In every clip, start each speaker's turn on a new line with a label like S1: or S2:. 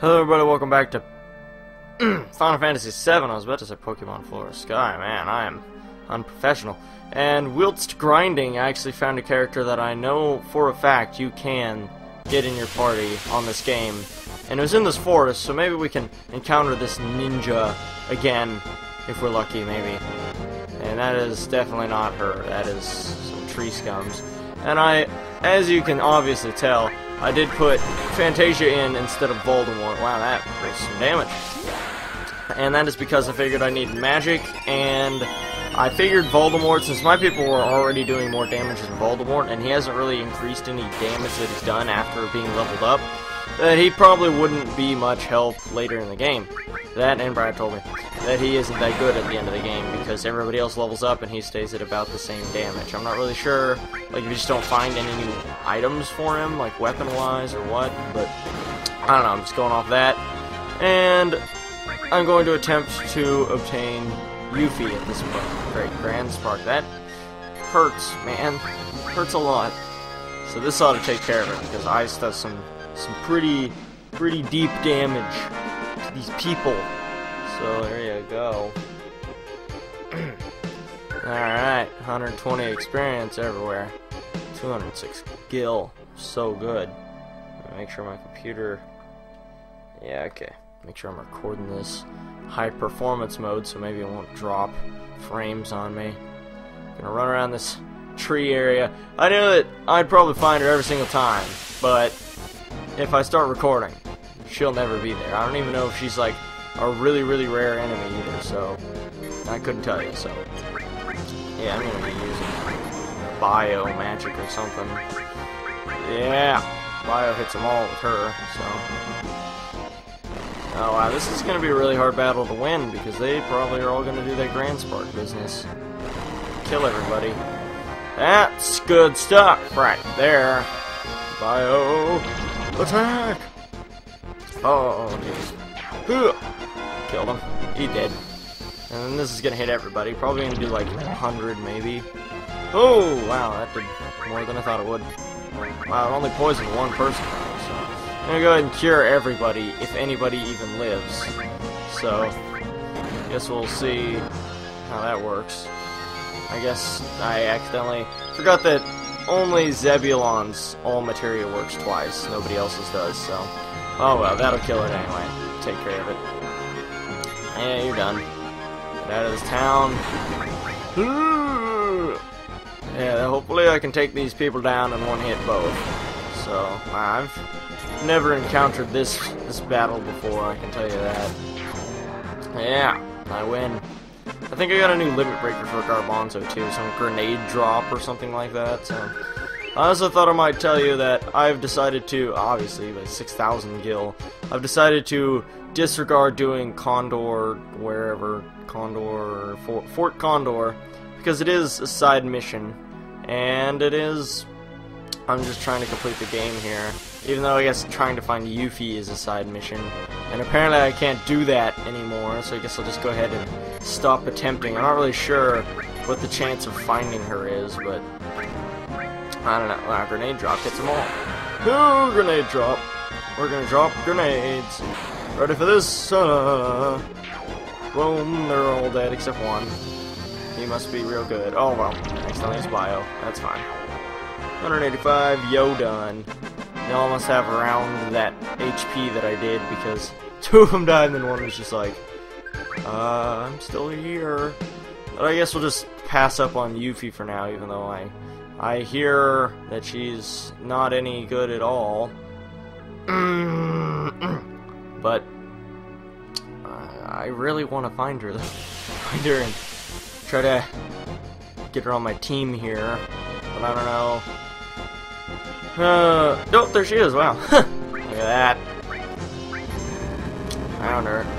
S1: Hello everybody, welcome back to Final Fantasy VII. I was about to say Pokemon Flora Sky. Man, I am unprofessional. And whilst grinding, I actually found a character that I know for a fact you can get in your party on this game. And it was in this forest, so maybe we can encounter this ninja again, if we're lucky, maybe. And that is definitely not her. That is some tree scums. And I, as you can obviously tell, I did put Fantasia in instead of Voldemort. Wow, that was some damage. And that is because I figured I needed magic, and I figured Voldemort, since my people were already doing more damage than Voldemort, and he hasn't really increased any damage that he's done after being leveled up, that he probably wouldn't be much help later in the game. That, and Brad told me, that he isn't that good at the end of the game because everybody else levels up and he stays at about the same damage. I'm not really sure, like, if you just don't find any new items for him, like weapon-wise or what, but I don't know, I'm just going off that. And I'm going to attempt to obtain Yuffie at this point. Great, Grand Spark. That hurts, man. Hurts a lot. So this ought to take care of it because Ice does some some pretty pretty deep damage to these people. So there you go. Alright, 120 experience everywhere. 206 gil. So good. Make sure my computer... Yeah, okay. Make sure I'm recording this high performance mode so maybe it won't drop frames on me. Gonna run around this tree area. I knew that I'd probably find her every single time, but if I start recording, she'll never be there. I don't even know if she's like a really, really rare enemy either, so I couldn't tell you, so yeah, I'm gonna be using Bio Magic or something. Yeah, Bio hits them all with her, so. Oh wow, this is gonna be a really hard battle to win because they probably are all gonna do that Grand Spark business. Kill everybody. That's good stuff right there. Bio attack! Oh, oh jeez. Killed him. He dead. And then this is gonna hit everybody. Probably gonna do like 100 maybe. Oh, wow, that did more than I thought it would. Wow, it only poisoned one person so. I'm gonna go ahead and cure everybody, if anybody even lives. So, guess we'll see how that works. I guess I accidentally forgot that only Zebulon's all materia works twice. Nobody else's does, so. Oh well, that'll kill it anyway. Take care of it. Yeah, you're done. Get out of this town. Yeah, hopefully I can take these people down in one hit both. So, I've never encountered this this battle before, I can tell you that. Yeah, I win. I think I got a new limit breaker for Garbanzo too, some grenade drop or something like that. So I also thought I might tell you that I've decided to, obviously, like 6,000 gil, I've decided to disregard doing Condor wherever, Condor, Fort, Fort Condor, because it is a side mission, and it is, I'm just trying to complete the game here, even though I guess trying to find Yuffie is a side mission, and apparently I can't do that anymore, so I guess I'll just go ahead and stop attempting. I'm not really sure what the chance of finding her is, but I don't know. Wow, grenade drop hits them all. Ooh, grenade drop. We're gonna drop grenades. Ready for this? Uh, boom, they're all dead except one. He must be real good. Oh well, time he's bio. That's fine. 185, yo done. They all must have around that HP that I did because two of them died and then one was just like, uh, I'm still here. But I guess we'll just pass up on Yuffie for now, even though I I hear that she's not any good at all. but I really want to find her, find her and try to get her on my team here. But I don't know. Uh, oh, there she is. Wow, look at that. I found her.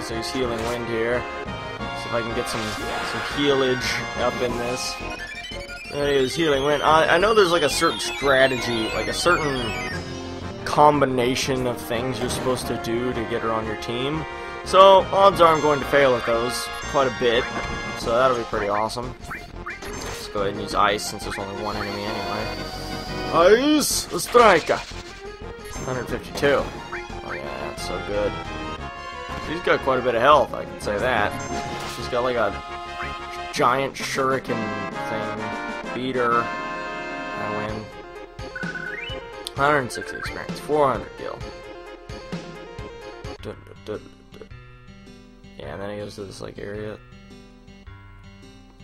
S1: I guess there's healing wind here. See if I can get some some healage up in this. There is healing wind. I, I know there's like a certain strategy, like a certain combination of things you're supposed to do to get her on your team. So odds are I'm going to fail at those quite a bit. So that'll be pretty awesome. Let's go ahead and use ice since there's only one enemy anyway. Ice Striker. 152. Oh yeah, That's so good. She's got quite a bit of health, I can say that. She's got like a giant shuriken thing. Beat her. I win. 160 experience. 400 gil. Yeah, and then he goes to this like area.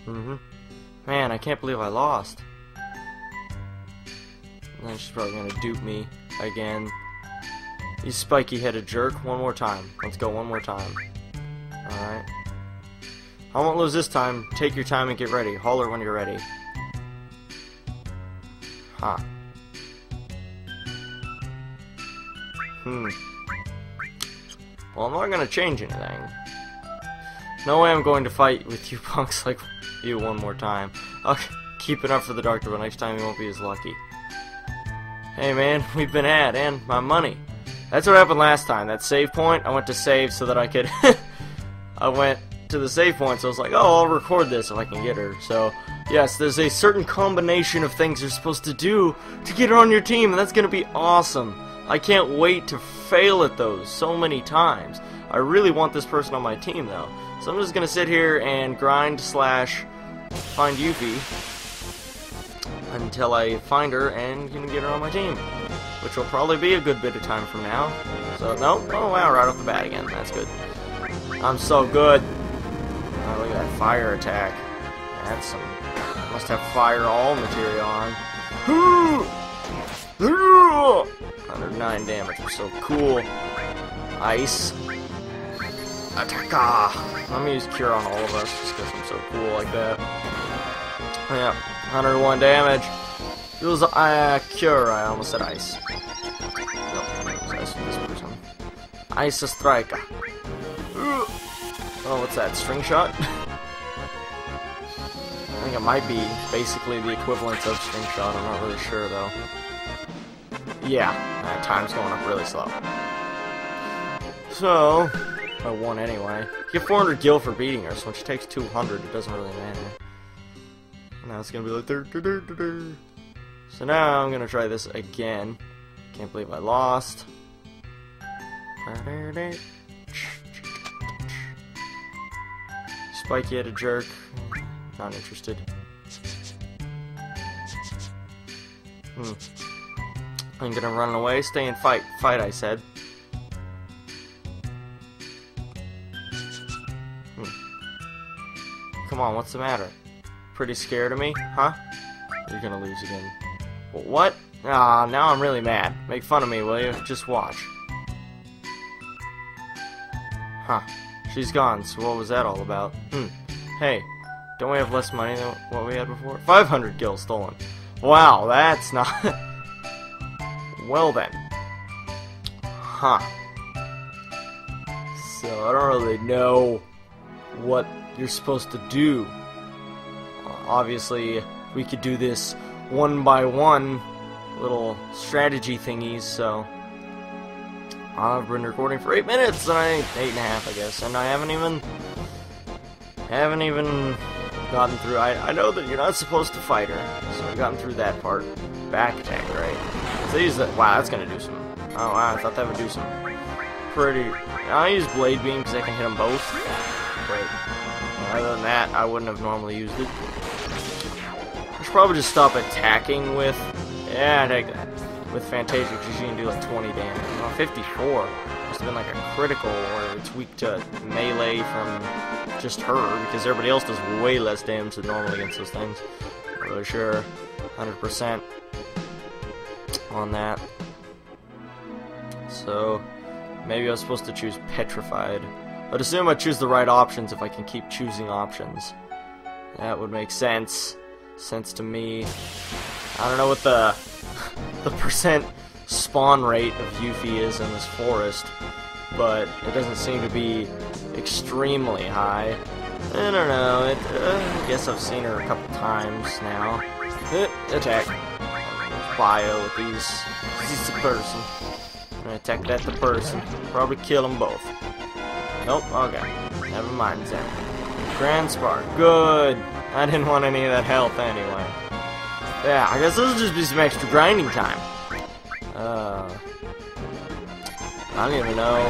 S1: Mm-hmm. Man, I can't believe I lost. And then she's probably gonna dupe me again. You spiky headed jerk. One more time. Let's go one more time. Alright. I won't lose this time. Take your time and get ready. Holler when you're ready. Huh. Hmm. Well, I'm not gonna change anything. No way I'm going to fight with you punks like you one more time. I'll keep it up for the doctor, but next time you won't be as lucky. Hey man, we've been at, and my money. That's what happened last time. That save point, I went to save so that I could... I went to the save point, so I was like, oh, I'll record this if I can get her. So, yes, there's a certain combination of things you're supposed to do to get her on your team, and that's going to be awesome. I can't wait to fail at those so many times. I really want this person on my team, though. So I'm just going to sit here and grind slash find Yuffie until I find her and can get her on my team. Which will probably be a good bit of time from now. So, nope. Oh, wow, right off the bat again. That's good. I'm so good. Oh, look at that fire attack. That's some... Must have fire all materia on. 109 damage. So cool. Ice. Attack! I'm gonna use Cure on all of us just because I'm so cool like that. Yeah, 101 damage. Use uh, Cure. I almost said Ice. Ice Striker. Oh, what's that? String shot? I think it might be basically the equivalent of string shot. I'm not really sure though. Yeah, that time's going up really slow. So, I won anyway. You get 400 gil for beating her, so when she takes 200, it doesn't really matter. Now it's gonna be like. Dur, dur, dur, dur. So now I'm gonna try this again. Can't believe I lost. Spiky had a jerk. Not interested. Hmm. I'm gonna run away, stay and fight. Fight, I said. Hmm. Come on, what's the matter? Pretty scared of me? Huh? You're gonna lose again. What? Ah, now I'm really mad. Make fun of me, will you? Just watch. Huh. She's gone, so what was that all about? Hmm. Hey, don't we have less money than what we had before? 500 gil stolen. Wow, that's not... well then. Huh. So, I don't really know what you're supposed to do. Obviously, we could do this one by one little strategy thingies, so... I've been recording for eight minutes, and I eight and a half, I guess, and I haven't even haven't even gotten through. I I know that you're not supposed to fight her, so I've gotten through that part. Back attack, right? So use that. Wow, that's gonna do some. Oh wow, I thought that would do some pretty. I use blade beam because I can hit them both. Great. Other than that, I wouldn't have normally used it. I should probably just stop attacking with. Yeah, take that with Fantasia because she can do like 20 damage. Oh, 54 must have been like a critical or it's weak to melee from just her because everybody else does way less damage than normal against those things. Not really sure. 100% on that. So maybe I was supposed to choose Petrified. I'd assume I choose the right options if I can keep choosing options. That would make sense. Sense to me. I don't know what the the percent spawn rate of Yuffie is in this forest, but it doesn't seem to be extremely high. I don't know, it, uh, I guess I've seen her a couple times now. Attack. Bio with these. This is a person. I'm gonna attack that the person. Probably kill them both. Nope, okay. Never mind then. Grand Spark. Good. I didn't want any of that health anyway. Yeah, I guess this will just be some extra grinding time. Uh, I don't even know.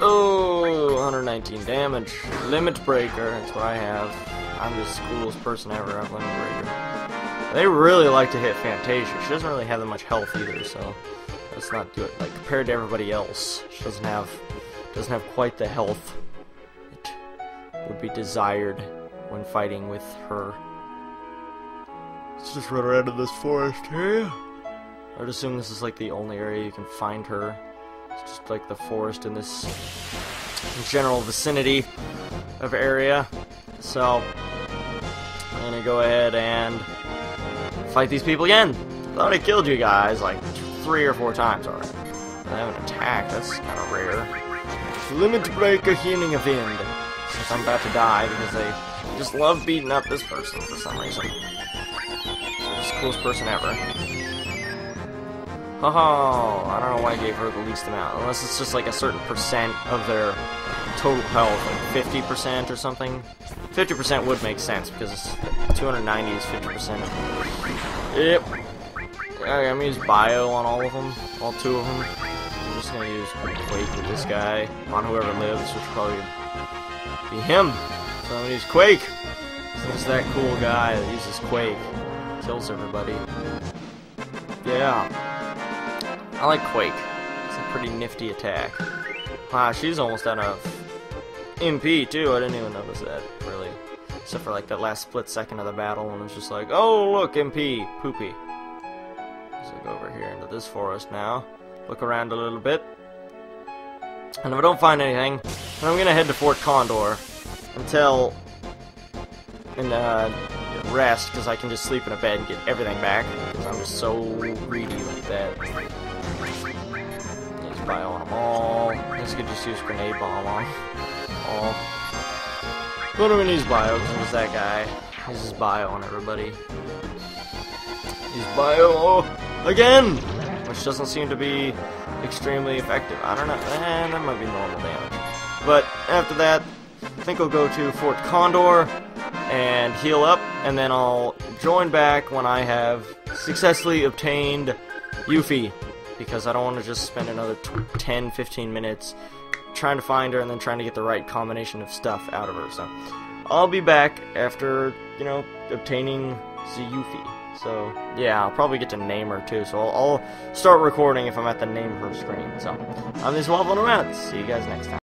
S1: Oh, 119 damage. Limit Breaker, that's what I have. I'm the coolest person ever, I have Limit Breaker. They really like to hit Fantasia. She doesn't really have that much health either, so let's not do it. Like, compared to everybody else, she doesn't have, doesn't have quite the health it would be desired when fighting with her. Let's just run around in this forest here. I'd assume this is like the only area you can find her. It's just like the forest in this general vicinity of area. So, I'm gonna go ahead and fight these people again. I Thought I killed you guys like three or four times already. I haven't attacked, that's kind of rare. Limit Breaker Healing of Wind. Since I'm about to die because they just love beating up this person for some reason. Coolest person ever. Oh, I don't know why I gave her the least amount. Unless it's just like a certain percent of their total health, like 50% or something. 50% would make sense because 290 is 50%. of... Yep. Okay, I'm gonna use Bio on all of them, all two of them. I'm just gonna use Quake with this guy on whoever lives, which probably be him. So I'm gonna use Quake. He's that cool guy that uses Quake, kills everybody. Yeah. I like Quake. It's a pretty nifty attack. Wow, she's almost out of MP too. I didn't even notice that, really. Except for like that last split second of the battle and it's just like, oh look, MP, poopy. So go over here into this forest now. Look around a little bit. And if I don't find anything, then I'm gonna head to Fort Condor until and uh, rest because I can just sleep in a bed and get everything back because I'm just so greedy like that. Use bio on them all. I could just use grenade bomb on all. But I'm gonna use bio because I'm that guy. Uses bio on everybody. Use bio again, which doesn't seem to be extremely effective. I don't know. Eh, that might be normal damage. But after that, I think I'll go to Fort Condor and heal up, and then I'll join back when I have successfully obtained Yuffie, because I don't want to just spend another 10, 15 minutes trying to find her and then trying to get the right combination of stuff out of her. So I'll be back after, you know, obtaining the Yuffie. So, yeah, I'll probably get to name her too. So I'll, I'll start recording if I'm at the name her screen. So, I'm this Waffle and See you guys next time.